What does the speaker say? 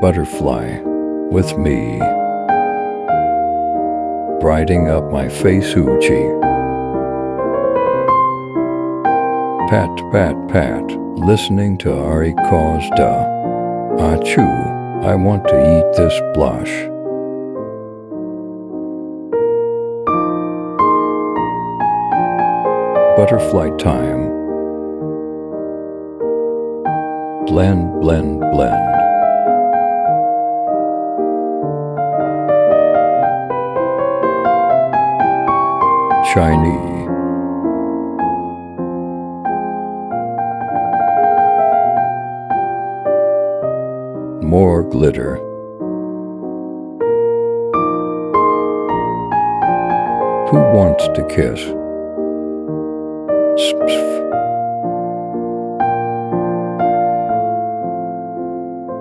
butterfly with me. Briding up my face hoochie. Pat, pat, pat, listening to Ari Kozda. Achoo, I want to eat this blush. Butterfly time. Blend, blend, blend. Chinese. More glitter. Who wants to kiss?